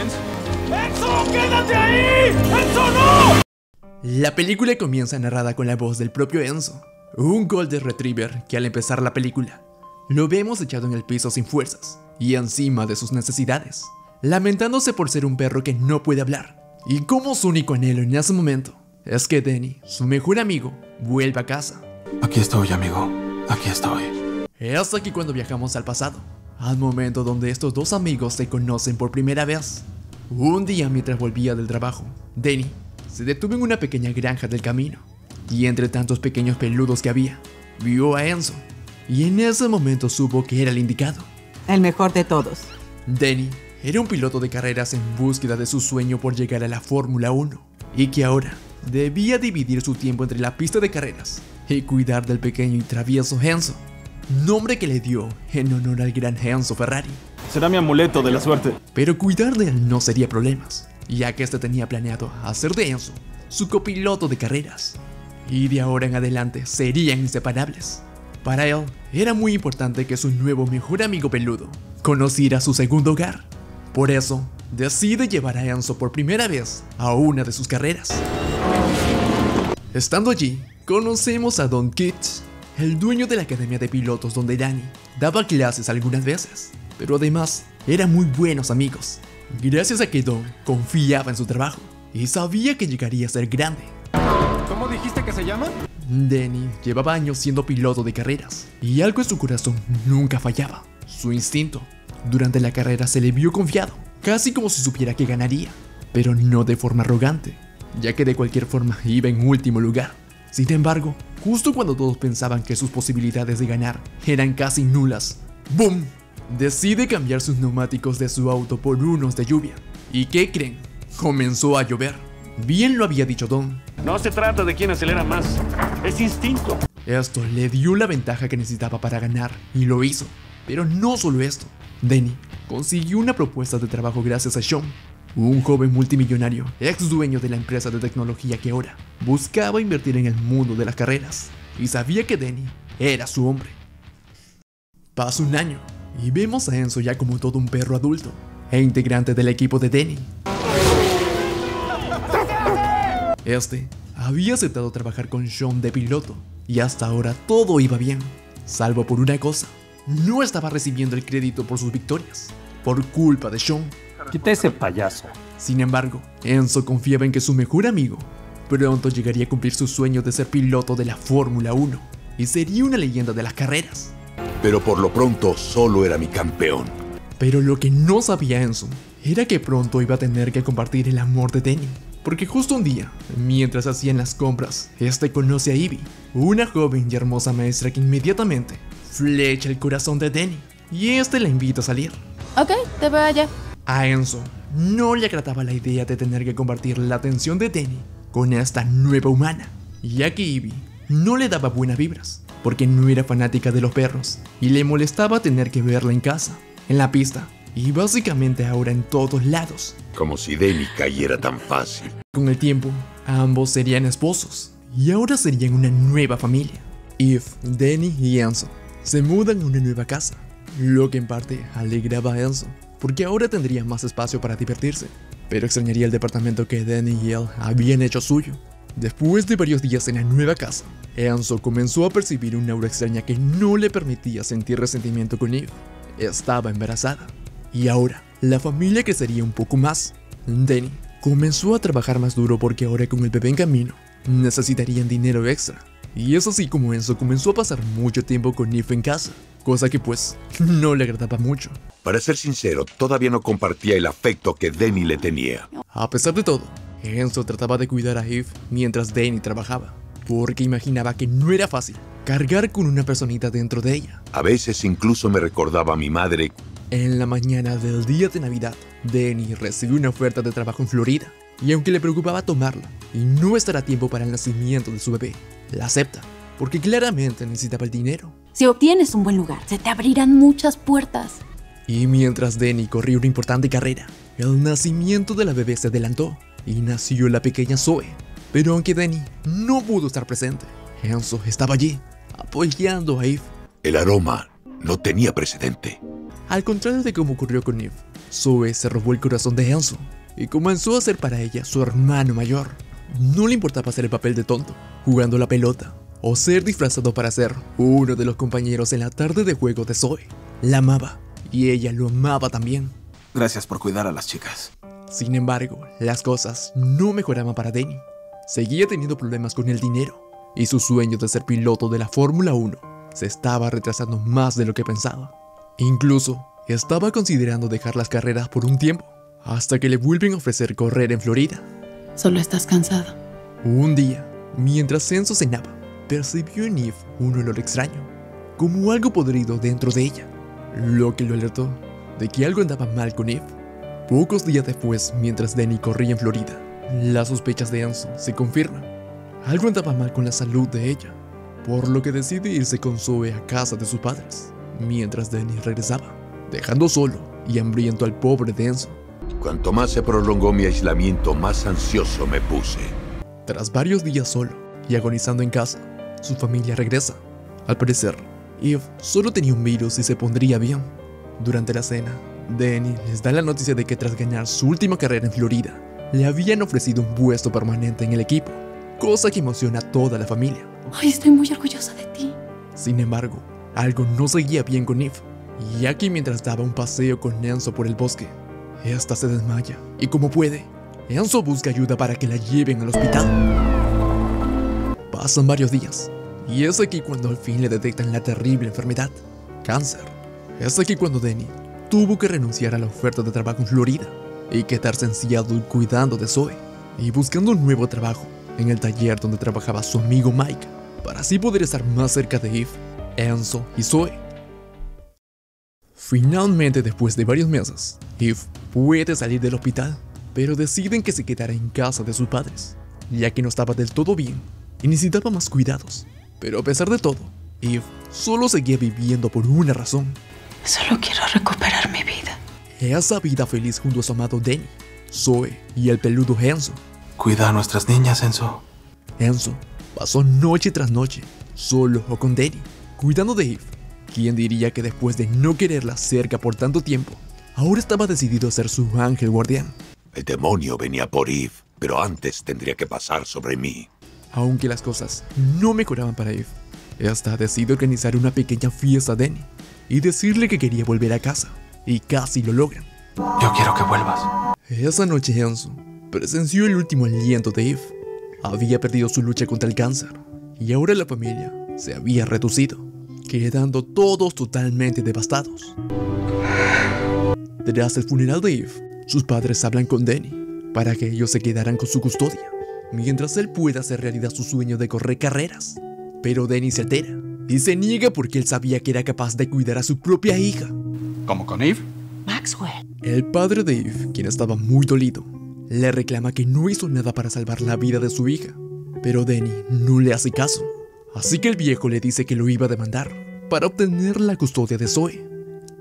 ¡Enzo, quédate ahí! ¡Enzo, no! La película comienza narrada con la voz del propio Enzo, un Golden Retriever que al empezar la película lo vemos echado en el piso sin fuerzas y encima de sus necesidades, lamentándose por ser un perro que no puede hablar. Y como su único anhelo en ese momento es que Denny, su mejor amigo, vuelva a casa. Aquí estoy, amigo. Aquí estoy. Es aquí cuando viajamos al pasado, al momento donde estos dos amigos se conocen por primera vez. Un día mientras volvía del trabajo, Denny se detuvo en una pequeña granja del camino y entre tantos pequeños peludos que había, vio a Enzo y en ese momento supo que era el indicado. El mejor de todos. Denny era un piloto de carreras en búsqueda de su sueño por llegar a la Fórmula 1 y que ahora debía dividir su tiempo entre la pista de carreras y cuidar del pequeño y travieso Enzo, nombre que le dio en honor al gran Enzo Ferrari. Será mi amuleto de la suerte. Pero cuidar de él no sería problemas, ya que este tenía planeado hacer de Enzo su copiloto de carreras. Y de ahora en adelante serían inseparables. Para él, era muy importante que su nuevo mejor amigo peludo conociera su segundo hogar. Por eso, decide llevar a Enzo por primera vez a una de sus carreras. Estando allí, conocemos a Don Kitts, el dueño de la academia de pilotos donde Danny daba clases algunas veces, pero además eran muy buenos amigos, gracias a que Don confiaba en su trabajo y sabía que llegaría a ser grande. ¿Cómo dijiste que se llama? Danny llevaba años siendo piloto de carreras y algo en su corazón nunca fallaba, su instinto. Durante la carrera se le vio confiado, casi como si supiera que ganaría, pero no de forma arrogante, ya que de cualquier forma iba en último lugar. Sin embargo, justo cuando todos pensaban que sus posibilidades de ganar eran casi nulas, ¡boom! Decide cambiar sus neumáticos de su auto por unos de lluvia. ¿Y qué creen? Comenzó a llover. Bien lo había dicho Don. No se trata de quién acelera más. Es instinto. Esto le dio la ventaja que necesitaba para ganar y lo hizo. Pero no solo esto. Denny consiguió una propuesta de trabajo gracias a Sean, un joven multimillonario, ex dueño de la empresa de tecnología que ahora buscaba invertir en el mundo de las carreras y sabía que Denny era su hombre. Pasa un año y vemos a Enzo ya como todo un perro adulto e integrante del equipo de Denny. Este había aceptado trabajar con Sean de piloto y hasta ahora todo iba bien, salvo por una cosa. No estaba recibiendo el crédito por sus victorias, por culpa de Sean. Quita ese payaso. Sin embargo, Enzo confiaba en que su mejor amigo pronto llegaría a cumplir su sueño de ser piloto de la Fórmula 1 y sería una leyenda de las carreras. Pero por lo pronto solo era mi campeón. Pero lo que no sabía Enzo era que pronto iba a tener que compartir el amor de Denny. Porque justo un día, mientras hacían las compras, este conoce a Ivy, una joven y hermosa maestra que inmediatamente flecha el corazón de Denny y este la invita a salir. Ok, te veo allá. A Enzo no le agradaba la idea de tener que compartir la atención de Denny con esta nueva humana, ya que Ivy no le daba buenas vibras, porque no era fanática de los perros y le molestaba tener que verla en casa, en la pista y básicamente ahora en todos lados. Como si Denny cayera tan fácil. Con el tiempo, ambos serían esposos y ahora serían una nueva familia. Eve, Denny y Enzo se mudan a una nueva casa, lo que en parte alegraba a Enzo, porque ahora tendría más espacio para divertirse, pero extrañaría el departamento que Danny y él habían hecho suyo. Después de varios días en la nueva casa, Enzo comenzó a percibir una aura extraña que no le permitía sentir resentimiento con Eve. Estaba embarazada. Y ahora, la familia crecería un poco más. Danny comenzó a trabajar más duro porque ahora con el bebé en camino, necesitarían dinero extra. Y es así como Enzo comenzó a pasar mucho tiempo con Eve en casa, cosa que pues no le agradaba mucho. Para ser sincero, todavía no compartía el afecto que Denny le tenía. A pesar de todo, Enzo trataba de cuidar a Eve mientras Danny trabajaba, porque imaginaba que no era fácil cargar con una personita dentro de ella. A veces incluso me recordaba a mi madre. En la mañana del día de Navidad, Danny recibió una oferta de trabajo en Florida, y aunque le preocupaba tomarla y no estar a tiempo para el nacimiento de su bebé, la acepta, porque claramente necesitaba el dinero. Si obtienes un buen lugar, se te abrirán muchas puertas. Y mientras Denny corría una importante carrera, el nacimiento de la bebé se adelantó y nació la pequeña Zoe. Pero aunque Denny no pudo estar presente, Enzo estaba allí, apoyando a Eve. El aroma no tenía precedente. Al contrario de como ocurrió con Eve, Zoe se robó el corazón de Enzo y comenzó a ser para ella su hermano mayor. No le importaba hacer el papel de tonto, jugando la pelota, o ser disfrazado para ser uno de los compañeros en la tarde de juego de Zoe. La amaba, y ella lo amaba también. Gracias por cuidar a las chicas. Sin embargo, las cosas no mejoraban para Denny. Seguía teniendo problemas con el dinero, y su sueño de ser piloto de la Fórmula 1 se estaba retrasando más de lo que pensaba. Incluso estaba considerando dejar las carreras por un tiempo, hasta que le vuelven a ofrecer correr en Florida. Solo estás cansado. Un día, mientras Enzo cenaba, percibió en Eve un olor extraño, como algo podrido dentro de ella, lo que lo alertó de que algo andaba mal con Eve. Pocos días después, mientras Denny corría en Florida, las sospechas de Enzo se confirman. Algo andaba mal con la salud de ella, por lo que decide irse con Zoe a casa de sus padres, mientras Denny regresaba, dejando solo y hambriento al pobre de Enzo. Cuanto más se prolongó mi aislamiento, más ansioso me puse. Tras varios días solo y agonizando en casa, su familia regresa. Al parecer, Eve solo tenía un virus y se pondría bien. Durante la cena, Denny les da la noticia de que tras ganar su última carrera en Florida, le habían ofrecido un puesto permanente en el equipo, cosa que emociona a toda la familia. Ay, estoy muy orgullosa de ti. Sin embargo, algo no seguía bien con Eve, ya que mientras daba un paseo con Enzo por el bosque, esta se desmaya y como puede, Enzo busca ayuda para que la lleven al hospital. Pasan varios días y es aquí cuando al fin le detectan la terrible enfermedad, cáncer. Es aquí cuando Denny tuvo que renunciar a la oferta de trabajo en Florida y quedarse en Seattle cuidando de Zoe y buscando un nuevo trabajo en el taller donde trabajaba su amigo Mike para así poder estar más cerca de Eve, Enzo y Zoe. Finalmente, después de varios meses, Eve puede salir del hospital, pero deciden que se quedara en casa de sus padres, ya que no estaba del todo bien y necesitaba más cuidados. Pero a pesar de todo, Eve solo seguía viviendo por una razón, Solo quiero recuperar mi vida. esa vida feliz junto a su amado Denny, Zoe y el peludo Enzo. Cuida a nuestras niñas, Enzo. Enzo pasó noche tras noche, solo o con Denny, cuidando de Eve. ¿Quién diría que después de no quererla cerca por tanto tiempo, ahora estaba decidido a ser su ángel guardián? El demonio venía por Eve, pero antes tendría que pasar sobre mí. Aunque las cosas no mejoraban para Eve, esta decidió organizar una pequeña fiesta a Denny y decirle que quería volver a casa, y casi lo logran. Yo quiero que vuelvas. Esa noche Enzo presenció el último aliento de Eve. Había perdido su lucha contra el cáncer y ahora la familia se había reducido, quedando todos totalmente devastados. Tras el funeral de Eve, sus padres hablan con Denny para que ellos se quedaran con su custodia, mientras él pueda hacer realidad su sueño de correr carreras. Pero Denny se altera y se niega porque él sabía que era capaz de cuidar a su propia hija. ¿Como con Eve? Maxwell. El padre de Eve, quien estaba muy dolido, le reclama que no hizo nada para salvar la vida de su hija, pero Denny no le hace caso. Así que el viejo le dice que lo iba a demandar para obtener la custodia de Zoe.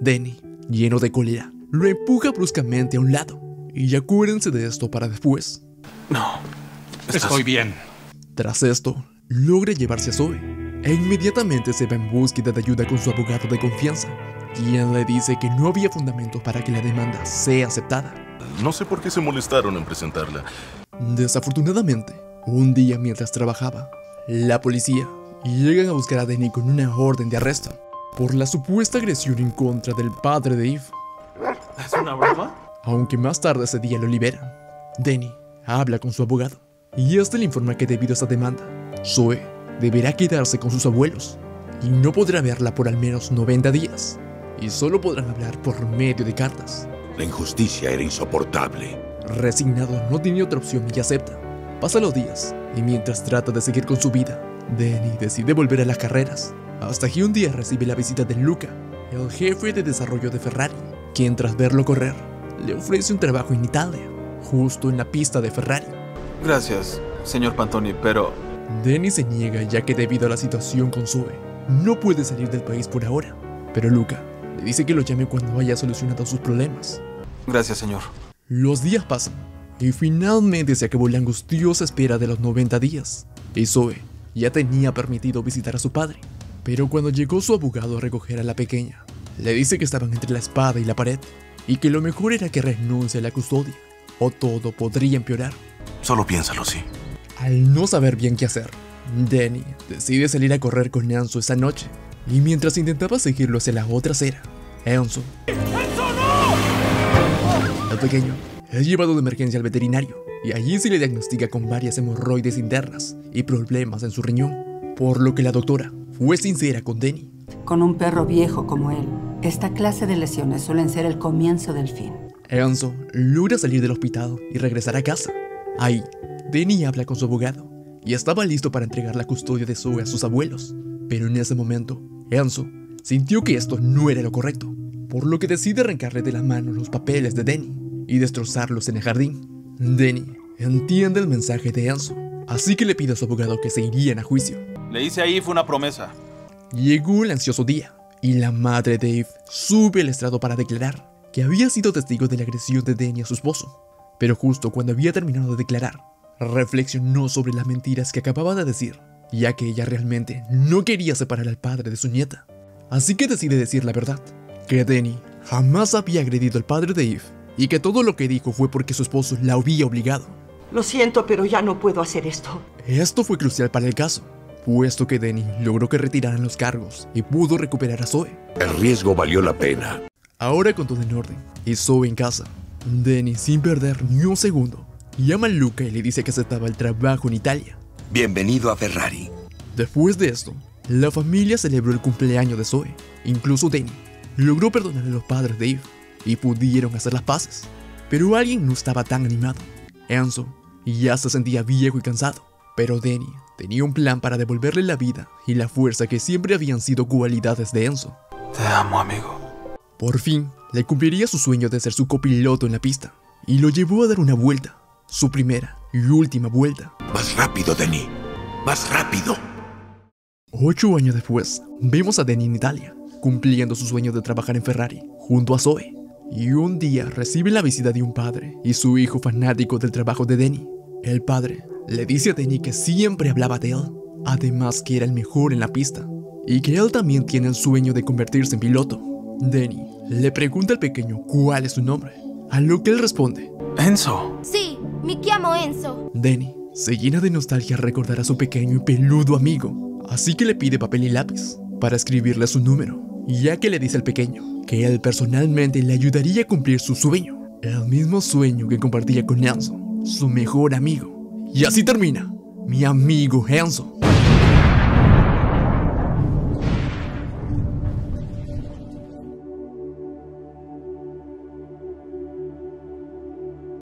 Denny, lleno de cólera, lo empuja bruscamente a un lado. Y acuérdense de esto para después. No. Estás- Estoy bien. Tras esto, logra llevarse a Zoe e inmediatamente se va en búsqueda de ayuda con su abogado de confianza, quien le dice que no había fundamentos para que la demanda sea aceptada. No sé por qué se molestaron en presentarla. Desafortunadamente, un día mientras trabajaba, la policía llegan a buscar a Denny con una orden de arresto por la supuesta agresión en contra del padre de Eve, ¿Es una broma? aunque más tarde ese día lo liberan. Denny habla con su abogado y este le informa que debido a esa demanda, Zoe deberá quedarse con sus abuelos y no podrá verla por al menos 90 días y solo podrán hablar por medio de cartas. La injusticia era insoportable. Resignado, no tiene otra opción y acepta. Pasa los días, y mientras trata de seguir con su vida, Denny decide volver a las carreras. Hasta que un día recibe la visita de Luca, el jefe de desarrollo de Ferrari, quien tras verlo correr, le ofrece un trabajo en Italia, justo en la pista de Ferrari. Gracias, señor Pantoni, pero Denny se niega ya que debido a la situación con Zoe, no puede salir del país por ahora. Pero Luca le dice que lo llame cuando haya solucionado sus problemas. gracias, señor. Los días pasan y finalmente se acabó la angustiosa espera de los 90 días. Y Zoe ya tenía permitido visitar a su padre. Pero cuando llegó su abogado a recoger a la pequeña, le dice que estaban entre la espada y la pared. y que lo mejor era que renuncie a la custodia, o todo podría empeorar. Solo piénsalo, sí. Al no saber bien qué hacer, Danny decide salir a correr con Enzo esa noche, y mientras intentaba seguirlo hacia la otra acera, Enzo... El pequeño es llevado de emergencia al veterinario, y allí se le diagnostica con varias hemorroides internas y problemas en su riñón, por lo que la doctora fue sincera con Danny. Con un perro viejo como él, esta clase de lesiones suelen ser el comienzo del fin. Enzo logra salir del hospital y regresar a casa. Ahí, Denny habla con su abogado y estaba listo para entregar la custodia de Zoe a sus abuelos. Pero en ese momento, Enzo sintió que esto no era lo correcto, por lo que decide arrancarle de la mano los papeles de Denny y destrozarlos en el jardín. Denny entiende el mensaje de Enzo, así que le pide a su abogado que se irían a juicio. Le hice ahí fue una promesa. Llegó el ansioso día y la madre de Eve sube al estrado para declarar que había sido testigo de la agresión de Denny a su esposo. Pero justo cuando había terminado de declarar, reflexionó sobre las mentiras que acababa de decir, ya que ella realmente no quería separar al padre de su nieta. Así que decide decir la verdad, que Denny jamás había agredido al padre de Eve y que todo lo que dijo fue porque su esposo la había obligado. Lo siento, pero ya no puedo hacer esto. Esto fue crucial para el caso, puesto que Denny logró que retiraran los cargos y pudo recuperar a Zoe. El riesgo valió la pena. Ahora con todo en orden y Zoe en casa, Denny sin perder ni un segundo llama a Luca y le dice que aceptaba el trabajo en Italia. Bienvenido a Ferrari. Después de esto, la familia celebró el cumpleaños de Zoe. Incluso Denny logró perdonar a los padres de Eve y pudieron hacer las paces. Pero alguien no estaba tan animado. Enzo ya se sentía viejo y cansado. Pero Denny tenía un plan para devolverle la vida y la fuerza que siempre habían sido cualidades de Enzo. Te amo, amigo. Por fin, le cumpliría su sueño de ser su copiloto en la pista, y lo llevó a dar una vuelta, su primera y última vuelta. Más rápido, Denny. Más rápido. Ocho años después, vemos a Denny en Italia, cumpliendo su sueño de trabajar en Ferrari, junto a Zoe. Y un día recibe la visita de un padre y su hijo fanático del trabajo de Denny. El padre le dice a Denny que siempre hablaba de él, además que era el mejor en la pista, y que él también tiene el sueño de convertirse en piloto. Denny le pregunta al pequeño cuál es su nombre, a lo que él responde. Enzo. Sí, mi chiamo Enzo. Denny se llena de nostalgia al recordar a su pequeño y peludo amigo, así que le pide papel y lápiz para escribirle su número, ya que le dice al pequeño que él personalmente le ayudaría a cumplir su sueño, el mismo sueño que compartía con Enzo, su mejor amigo. Y así termina, mi amigo Enzo.